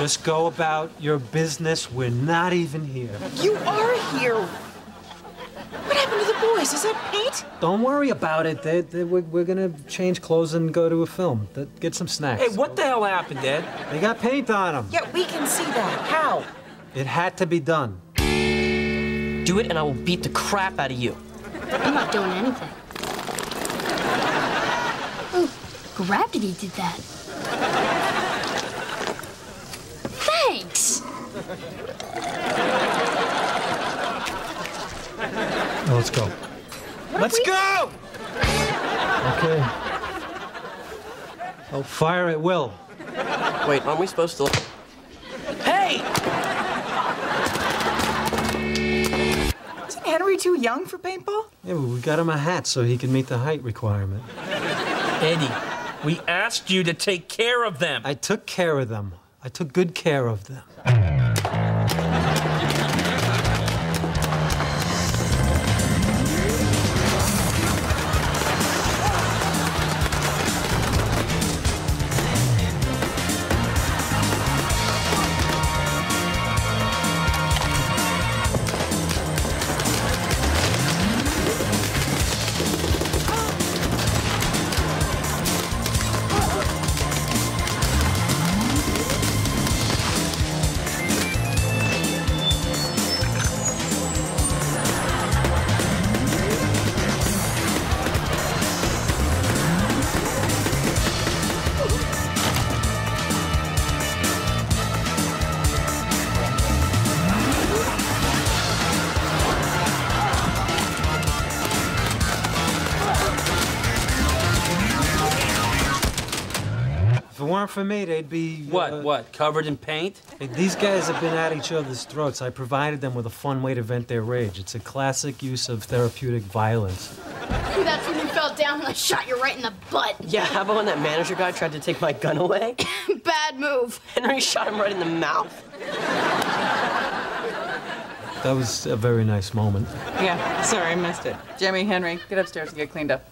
Just go about your business. We're not even here. You are here. What happened to the boys? Is that paint? Don't worry about it. They, they, we're, we're gonna change clothes and go to a film. Th- Get some snacks. Hey, what the hell happened, Dad? They got paint on them. Yeah, we can see that. How? It had to be done. Do it and I will beat the crap out of you. I'm not doing anything. Oh, gravity did that. Now let's go. Let's go! Okay. Oh, fire at will. Wait, aren't we supposed to? Hey! Isn't Henry too young for paintball? Yeah, but we got him a hat so he can meet the height requirement. Eddie, we asked you to take care of them. I took care of them. I took good care of them. Weren't for me, they'd be. What, uh, what, covered in paint? Hey, These guys have been at each other's throats. I provided them with a fun way to vent their rage. It's a classic use of therapeutic violence. That's when you fell down and I shot you right in the butt. Yeah, how about when that manager guy tried to take my gun away? Bad move. Henry shot him right in the mouth. That was a very nice moment. Yeah, sorry, I missed it. Jimmy, Henry, get upstairs and get cleaned up.